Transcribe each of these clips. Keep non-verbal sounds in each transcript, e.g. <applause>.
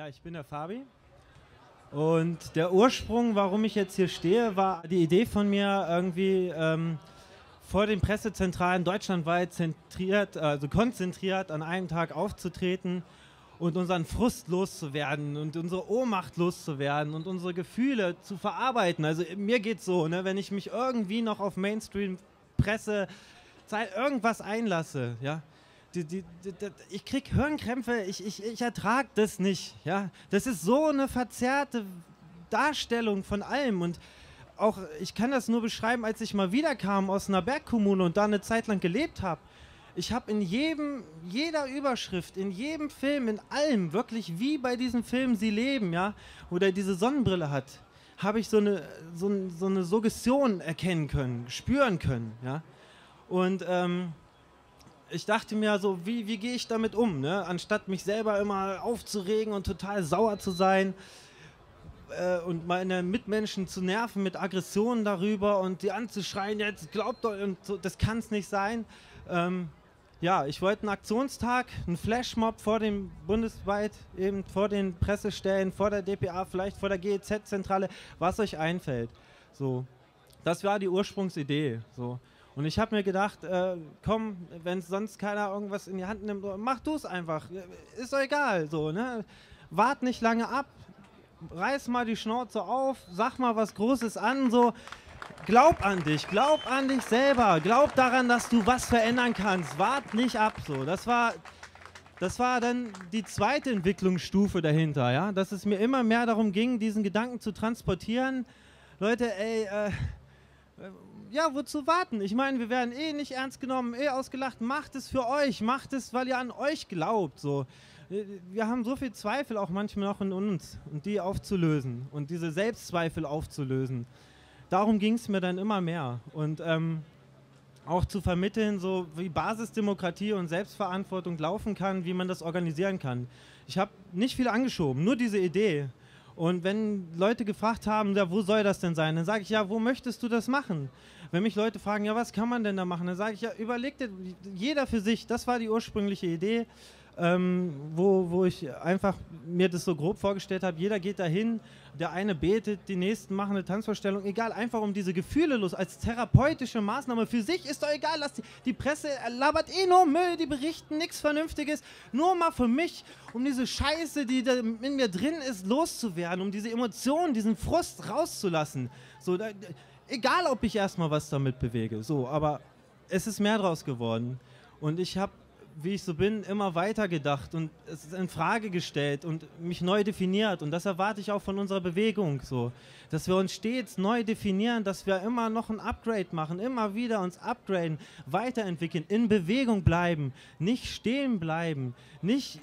Ja, ich bin der Fabi. Und der Ursprung, warum ich jetzt hier stehe, war die Idee von mir, irgendwie ähm, vor den Pressezentralen deutschlandweit zentriert, also konzentriert an einem Tag aufzutreten und unseren Frust loszuwerden und unsere Ohnmacht loszuwerden und unsere Gefühle zu verarbeiten. Also mir geht so, ne, wenn ich mich irgendwie noch auf Mainstream-Presse irgendwas einlasse, ja, die, die, die, ich krieg Hirnkrämpfe, ich, ich, ich ertrage das nicht. Ja? Das ist so eine verzerrte Darstellung von allem. Und auch, ich kann das nur beschreiben, als ich mal wiederkam aus einer Bergkommune und da eine Zeit lang gelebt habe. Ich habe in jedem, jeder Überschrift, in jedem Film, in allem, wirklich wie bei diesem Film Sie leben, ja, wo der diese Sonnenbrille hat, habe ich so eine, so, so, eine Suggestion erkennen können, spüren können, ja. Und ähm, ich dachte mir so, wie, wie gehe ich damit um? Ne? Anstatt mich selber immer aufzuregen und total sauer zu sein äh, und meine Mitmenschen zu nerven mit Aggressionen darüber und die anzuschreien, jetzt glaubt doch, und so, das kann es nicht sein. Ähm, ja, ich wollte einen Aktionstag, einen Flashmob vor dem bundesweit, eben vor den Pressestellen, vor der DPA, vielleicht vor der GEZ-Zentrale, was euch einfällt. So, das war die Ursprungsidee. So. Und ich habe mir gedacht, äh, komm, wenn sonst keiner irgendwas in die Hand nimmt, mach du es einfach. Ist doch egal, so, ne? Wart nicht lange ab, reiß mal die Schnauze auf, sag mal was Großes an, so. Glaub an dich, glaub an dich selber, glaub daran, dass du was verändern kannst. Wart nicht ab, so. Das war, das war dann die zweite Entwicklungsstufe dahinter, ja, dass es mir immer mehr darum ging, diesen Gedanken zu transportieren. Leute, ey, äh, ja, wozu warten? Ich meine, wir werden eh nicht ernst genommen, eh ausgelacht. Macht es für euch, macht es, weil ihr an euch glaubt. So. Wir haben so viel Zweifel auch manchmal noch in uns und die aufzulösen und diese Selbstzweifel aufzulösen. Darum ging es mir dann immer mehr. Und ähm, auch zu vermitteln, so wie Basisdemokratie und Selbstverantwortung laufen kann, wie man das organisieren kann. Ich habe nicht viel angeschoben, nur diese Idee. Und wenn Leute gefragt haben, ja, wo soll das denn sein, dann sage ich, ja, wo möchtest du das machen? Wenn mich Leute fragen, ja, was kann man denn da machen, dann sage ich, ja, überleg dir, jeder für sich, das war die ursprüngliche Idee, ähm, wo, wo ich einfach mir das so grob vorgestellt habe, jeder geht dahin, der eine betet, die nächsten machen eine Tanzvorstellung, egal, einfach um diese Gefühle los, als therapeutische Maßnahme. Für sich ist doch egal, dass die, die Presse labert eh nur Müll, die berichten nichts Vernünftiges, nur mal für mich, um diese Scheiße, die da in mir drin ist, loszuwerden, um diese Emotionen, diesen Frust rauszulassen. So, da, egal, ob ich erstmal was damit bewege, so, aber es ist mehr draus geworden. Und ich habe wie ich so bin, immer weiter gedacht und es ist in Frage gestellt und mich neu definiert. Und das erwarte ich auch von unserer Bewegung so. Dass wir uns stets neu definieren, dass wir immer noch ein Upgrade machen, immer wieder uns upgraden, weiterentwickeln, in Bewegung bleiben, nicht stehen bleiben, nicht äh,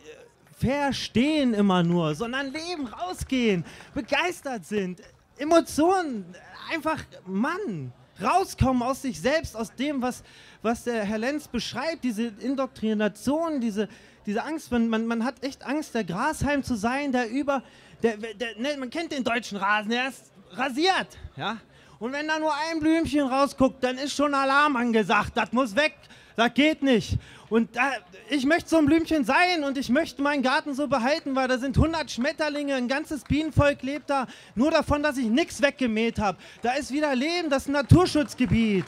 verstehen immer nur, sondern leben, rausgehen, begeistert sind, Emotionen, einfach Mann rauskommen aus sich selbst, aus dem, was, was der Herr Lenz beschreibt, diese Indoktrination, diese, diese Angst, man, man, man hat echt Angst, der Grashalm zu sein, der über, der, der, ne, man kennt den deutschen Rasen, der ist rasiert, ja. Und wenn da nur ein Blümchen rausguckt, dann ist schon Alarm angesagt, das muss weg, das geht nicht. Und da, ich möchte so ein Blümchen sein und ich möchte meinen Garten so behalten, weil da sind 100 Schmetterlinge, ein ganzes Bienenvolk lebt da, nur davon, dass ich nichts weggemäht habe. Da ist wieder Leben, das ist ein Naturschutzgebiet.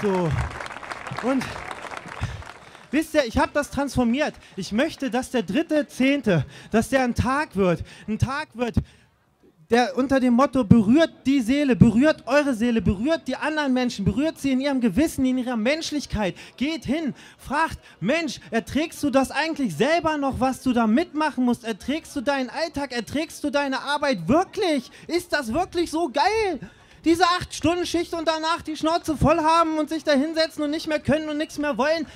So. Und wisst ihr, ich habe das transformiert. Ich möchte, dass der dritte Zehnte, dass der ein Tag wird. Ein Tag wird, der unter dem Motto berührt die Seele, berührt eure Seele, berührt die anderen Menschen, berührt sie in ihrem Gewissen, in ihrer Menschlichkeit. Geht hin, fragt, Mensch, erträgst du das eigentlich selber noch, was du da mitmachen musst? Erträgst du deinen Alltag? Erträgst du deine Arbeit wirklich? Ist das wirklich so geil? Diese acht Stunden Schicht und danach die Schnauze voll haben und sich da hinsetzen und nicht mehr können und nichts mehr wollen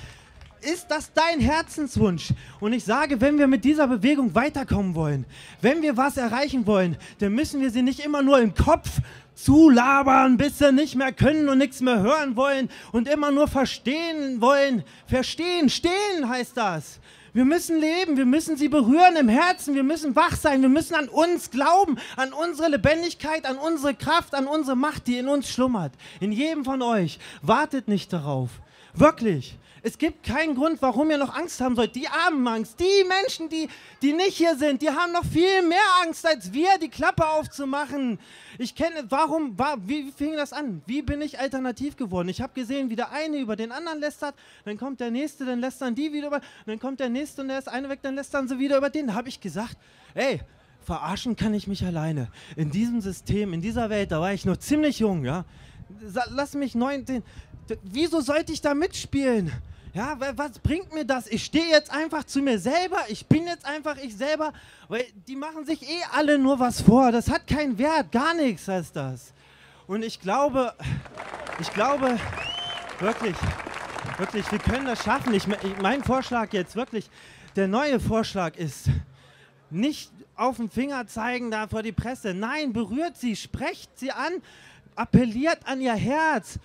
ist das dein Herzenswunsch? Und ich sage, wenn wir mit dieser Bewegung weiterkommen wollen, wenn wir was erreichen wollen, dann müssen wir sie nicht immer nur im Kopf zulabern, bis sie nicht mehr können und nichts mehr hören wollen und immer nur verstehen wollen. Verstehen, stehen heißt das. Wir müssen leben, wir müssen sie berühren im Herzen, wir müssen wach sein, wir müssen an uns glauben, an unsere Lebendigkeit, an unsere Kraft, an unsere Macht, die in uns schlummert. In jedem von euch. Wartet nicht darauf. Wirklich. Es gibt keinen Grund, warum ihr noch Angst haben sollt. Die armen Angst, die Menschen, die, die nicht hier sind, die haben noch viel mehr Angst als wir, die Klappe aufzumachen. Ich kenne, warum, war, wie, fing das an? Wie bin ich alternativ geworden? Ich habe gesehen, wie der eine über den anderen lästert, dann kommt der nächste, dann lästern die wieder über, dann kommt der nächste und der ist eine weg, dann lästern sie wieder über den. Da habe ich gesagt, ey, verarschen kann ich mich alleine. In diesem System, in dieser Welt, da war ich noch ziemlich jung, ja. Lass mich neun, wieso sollte ich da mitspielen? Ja, was bringt mir das? Ich stehe jetzt einfach zu mir selber, ich bin jetzt einfach ich selber, weil die machen sich eh alle nur was vor. Das hat keinen Wert, gar nichts heißt das. Und ich glaube, ich glaube, wirklich, wirklich, wir können das schaffen. Ich, mein Vorschlag jetzt, wirklich, der neue Vorschlag ist, nicht auf den Finger zeigen da vor die Presse. Nein, berührt sie, sprecht sie an, appelliert an ihr Herz.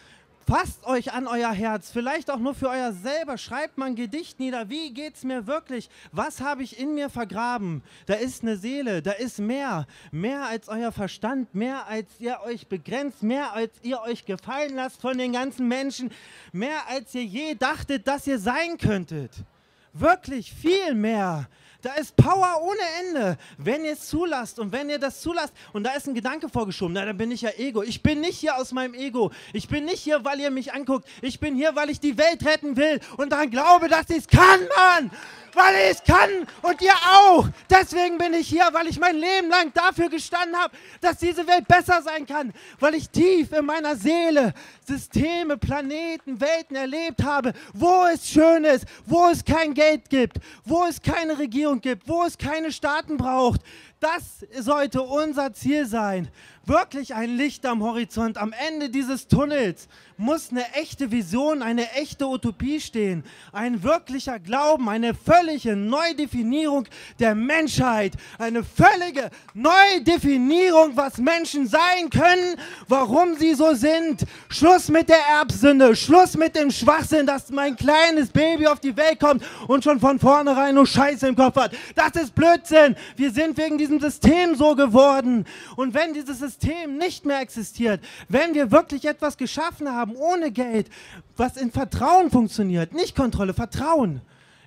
Fasst euch an euer Herz, vielleicht auch nur für euer selber. Schreibt mal ein Gedicht nieder. Wie geht's mir wirklich? Was habe ich in mir vergraben? Da ist eine Seele, da ist mehr. Mehr als euer Verstand, mehr als ihr euch begrenzt, mehr als ihr euch gefallen lasst von den ganzen Menschen, mehr als ihr je dachtet, dass ihr sein könntet. Wirklich viel mehr. Da ist Power ohne Ende, wenn ihr es zulasst und wenn ihr das zulasst. Und da ist ein Gedanke vorgeschoben. Na, dann bin ich ja Ego. Ich bin nicht hier aus meinem Ego. Ich bin nicht hier, weil ihr mich anguckt. Ich bin hier, weil ich die Welt retten will und daran glaube, dass ich es kann, Mann weil ich kann und ihr auch. Deswegen bin ich hier, weil ich mein Leben lang dafür gestanden habe, dass diese Welt besser sein kann, weil ich tief in meiner Seele Systeme, Planeten, Welten erlebt habe, wo es schön ist, wo es kein Geld gibt, wo es keine Regierung gibt, wo es keine Staaten braucht. Das sollte unser Ziel sein wirklich ein Licht am Horizont. Am Ende dieses Tunnels muss eine echte Vision, eine echte Utopie stehen. Ein wirklicher Glauben, eine völlige Neudefinierung der Menschheit. Eine völlige Neudefinierung, was Menschen sein können, warum sie so sind. Schluss mit der Erbsünde, Schluss mit dem Schwachsinn, dass mein kleines Baby auf die Welt kommt und schon von vornherein nur Scheiße im Kopf hat. Das ist Blödsinn. Wir sind wegen diesem System so geworden. Und wenn dieses System nicht mehr existiert, wenn wir wirklich etwas geschaffen haben ohne Geld, was in Vertrauen funktioniert, nicht Kontrolle, Vertrauen.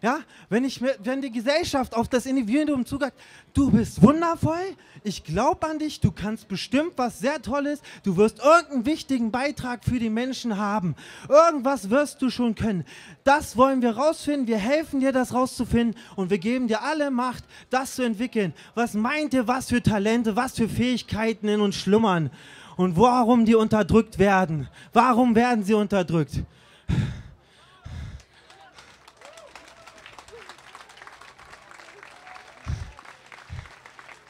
Ja, wenn, ich, wenn die Gesellschaft auf das Individuum zugeht, du bist wundervoll, ich glaube an dich, du kannst bestimmt was sehr Tolles, du wirst irgendeinen wichtigen Beitrag für die Menschen haben. Irgendwas wirst du schon können. Das wollen wir rausfinden, wir helfen dir, das rauszufinden und wir geben dir alle Macht, das zu entwickeln. Was meint ihr, was für Talente, was für Fähigkeiten in uns schlummern und warum die unterdrückt werden? Warum werden sie unterdrückt?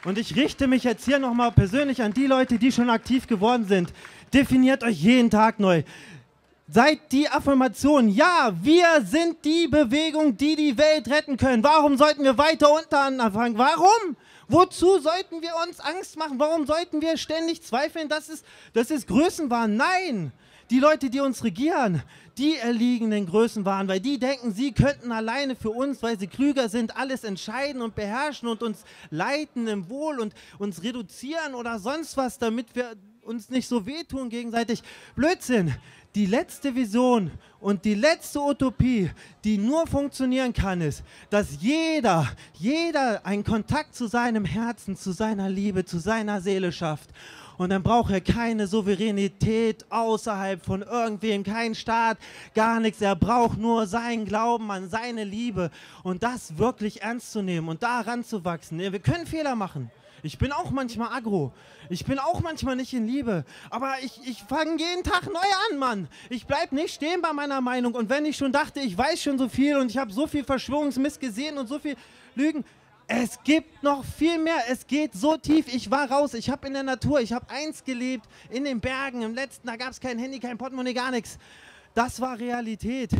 Und ich richte mich jetzt hier nochmal persönlich an die Leute, die schon aktiv geworden sind. Definiert euch jeden Tag neu. Seid die Affirmation, ja, wir sind die Bewegung, die die Welt retten können. Warum sollten wir weiter unter anfangen? Warum? Wozu sollten wir uns Angst machen? Warum sollten wir ständig zweifeln, dass es, dass es Größenwahn? Nein, die Leute, die uns regieren, die erliegen den Größenwahn, weil die denken, sie könnten alleine für uns, weil sie klüger sind, alles entscheiden und beherrschen und uns leiten im Wohl und uns reduzieren oder sonst was, damit wir uns nicht so wehtun gegenseitig. Blödsinn. Die letzte Vision und die letzte Utopie, die nur funktionieren kann, ist, dass jeder, jeder einen Kontakt zu seinem Herzen, zu seiner Liebe, zu seiner Seele schafft. Und dann braucht er keine Souveränität außerhalb von irgendwem, kein Staat, gar nichts. Er braucht nur seinen Glauben an seine Liebe und das wirklich ernst zu nehmen und daran zu wachsen. Wir können Fehler machen. Ich bin auch manchmal aggro. Ich bin auch manchmal nicht in Liebe. Aber ich, ich fange jeden Tag neu an, Mann. Ich bleibe nicht stehen bei meiner Meinung. Und wenn ich schon dachte, ich weiß schon so viel und ich habe so viel Verschwörungsmist gesehen und so viel Lügen, es gibt noch viel mehr. Es geht so tief. Ich war raus. Ich habe in der Natur. Ich habe eins gelebt. In den Bergen. Im letzten, da gab es kein Handy, kein Portemonnaie, gar nichts. Das war Realität.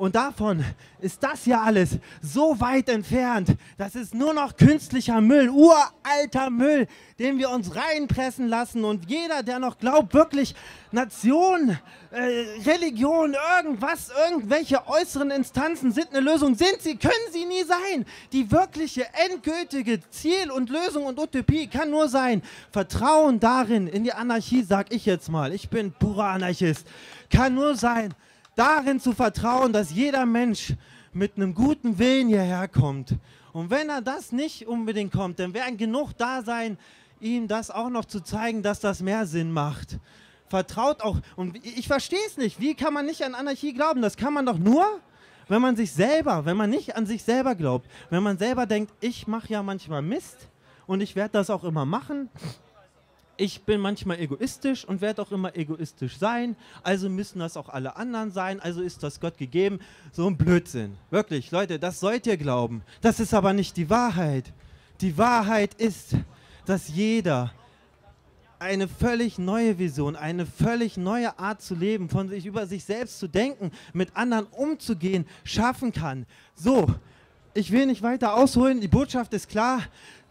Und davon ist das ja alles so weit entfernt. Das ist nur noch künstlicher Müll, uralter Müll, den wir uns reinpressen lassen. Und jeder, der noch glaubt, wirklich Nation, äh, Religion, irgendwas, irgendwelche äußeren Instanzen sind eine Lösung, sind sie, können sie nie sein. Die wirkliche, endgültige Ziel und Lösung und Utopie kann nur sein, Vertrauen darin, in die Anarchie, sag ich jetzt mal. Ich bin purer Anarchist. Kann nur sein, darin zu vertrauen, dass jeder Mensch mit einem guten Willen hierher kommt. Und wenn er das nicht unbedingt kommt, dann werden genug da sein, ihm das auch noch zu zeigen, dass das mehr Sinn macht. Vertraut auch. Und ich verstehe es nicht. Wie kann man nicht an Anarchie glauben? Das kann man doch nur, wenn man sich selber, wenn man nicht an sich selber glaubt. Wenn man selber denkt, ich mache ja manchmal Mist und ich werde das auch immer machen ich bin manchmal egoistisch und werde auch immer egoistisch sein, also müssen das auch alle anderen sein, also ist das Gott gegeben. So ein Blödsinn. Wirklich, Leute, das sollt ihr glauben. Das ist aber nicht die Wahrheit. Die Wahrheit ist, dass jeder eine völlig neue Vision, eine völlig neue Art zu leben, von sich über sich selbst zu denken, mit anderen umzugehen, schaffen kann. So, ich will nicht weiter ausholen, die Botschaft ist klar.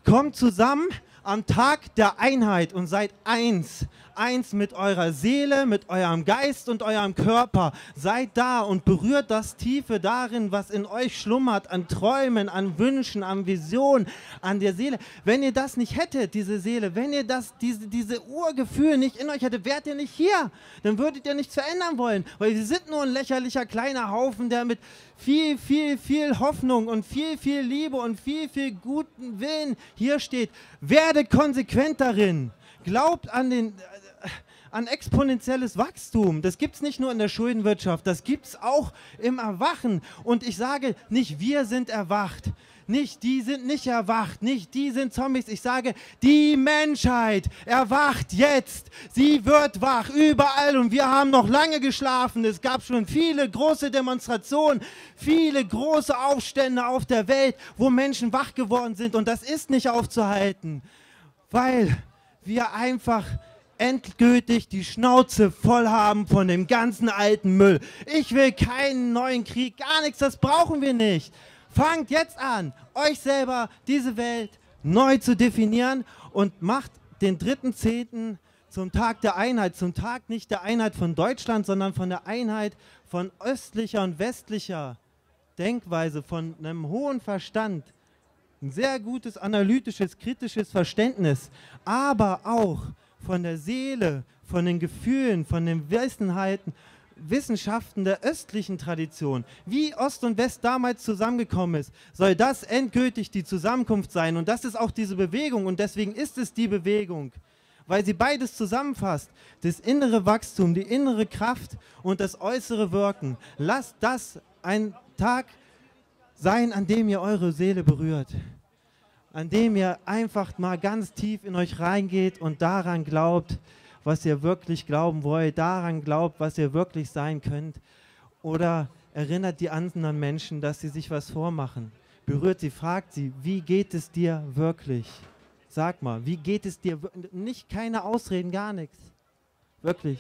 Kommt zusammen, am Tag der Einheit und seid eins. Eins mit eurer Seele, mit eurem Geist und eurem Körper. Seid da und berührt das Tiefe darin, was in euch schlummert, an Träumen, an Wünschen, an Visionen, an der Seele. Wenn ihr das nicht hättet, diese Seele, wenn ihr das, diese, diese Urgefühl nicht in euch hättet, wärt ihr nicht hier. Dann würdet ihr nichts verändern wollen. Weil wir sind nur ein lächerlicher kleiner Haufen, der mit viel, viel, viel Hoffnung und viel, viel Liebe und viel, viel guten Willen hier steht. Werdet konsequent darin. Glaubt an den an exponentielles Wachstum. Das gibt es nicht nur in der Schuldenwirtschaft, das gibt es auch im Erwachen. Und ich sage nicht, wir sind erwacht. Nicht die sind nicht erwacht, nicht die sind Zombies. Ich sage, die Menschheit erwacht jetzt. Sie wird wach überall und wir haben noch lange geschlafen. Es gab schon viele große Demonstrationen, viele große Aufstände auf der Welt, wo Menschen wach geworden sind und das ist nicht aufzuhalten, weil wir einfach endgültig die Schnauze voll haben von dem ganzen alten Müll. Ich will keinen neuen Krieg, gar nichts, das brauchen wir nicht. Fangt jetzt an, euch selber diese Welt neu zu definieren und macht den 3.10. zum Tag der Einheit, zum Tag nicht der Einheit von Deutschland, sondern von der Einheit von östlicher und westlicher Denkweise, von einem hohen Verstand, ein sehr gutes analytisches, kritisches Verständnis, aber auch von der Seele, von den Gefühlen, von den Wissenheiten, Wissenschaften der östlichen Tradition, wie Ost und West damals zusammengekommen ist, soll das endgültig die Zusammenkunft sein. Und das ist auch diese Bewegung und deswegen ist es die Bewegung, weil sie beides zusammenfasst. Das innere Wachstum, die innere Kraft und das äußere Wirken. Lasst das ein Tag sein, an dem ihr eure Seele berührt. An dem ihr einfach mal ganz tief in euch reingeht und daran glaubt, was ihr wirklich glauben wollt, daran glaubt, was ihr wirklich sein könnt. Oder erinnert die anderen Menschen, dass sie sich was vormachen. Berührt sie, fragt sie, wie geht es dir wirklich? Sag mal, wie geht es dir? Nicht keine Ausreden, gar nichts. Wirklich.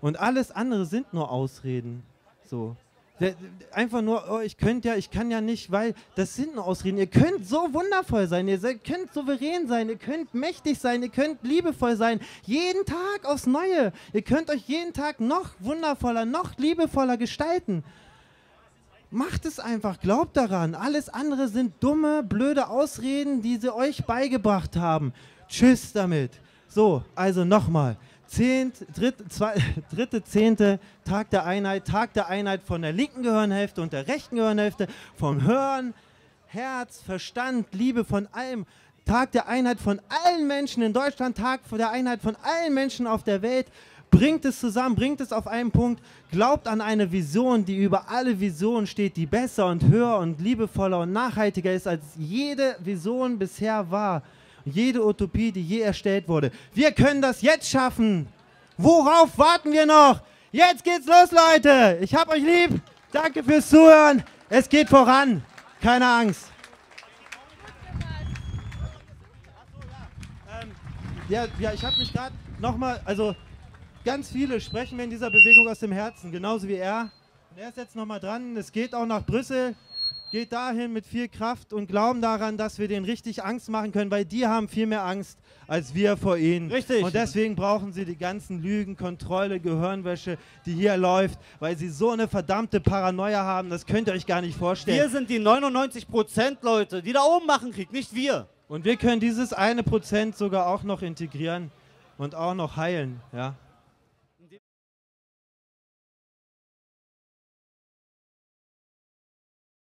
Und alles andere sind nur Ausreden. So. Einfach nur, oh, ich könnte ja, ich kann ja nicht, weil das sind nur Ausreden. Ihr könnt so wundervoll sein, ihr könnt souverän sein, ihr könnt mächtig sein, ihr könnt liebevoll sein. Jeden Tag aufs Neue. Ihr könnt euch jeden Tag noch wundervoller, noch liebevoller gestalten. Macht es einfach, glaubt daran. Alles andere sind dumme, blöde Ausreden, die sie euch beigebracht haben. Tschüss damit. So, also nochmal. Zehnt, dritt, zwei, <laughs> dritte, zehnte Tag der Einheit, Tag der Einheit von der linken Gehirnhälfte und der rechten Gehirnhälfte, vom Hören, Herz, Verstand, Liebe, von allem. Tag der Einheit von allen Menschen in Deutschland, Tag der Einheit von allen Menschen auf der Welt. Bringt es zusammen, bringt es auf einen Punkt, glaubt an eine Vision, die über alle Visionen steht, die besser und höher und liebevoller und nachhaltiger ist, als jede Vision bisher war jede Utopie, die je erstellt wurde. Wir können das jetzt schaffen. Worauf warten wir noch? Jetzt geht's los, Leute. Ich hab euch lieb. Danke fürs Zuhören. Es geht voran. Keine Angst. Ähm, ja, ja, ich habe mich gerade nochmal, also ganz viele sprechen mir in dieser Bewegung aus dem Herzen, genauso wie er. Und er ist jetzt nochmal dran. Es geht auch nach Brüssel geht dahin mit viel Kraft und glauben daran, dass wir denen richtig Angst machen können, weil die haben viel mehr Angst als wir vor ihnen. Richtig. Und deswegen brauchen sie die ganzen Lügen, Kontrolle, Gehirnwäsche, die hier läuft, weil sie so eine verdammte Paranoia haben, das könnt ihr euch gar nicht vorstellen. Wir sind die 99 Prozent Leute, die da oben machen Krieg, nicht wir. Und wir können dieses eine Prozent sogar auch noch integrieren und auch noch heilen, ja.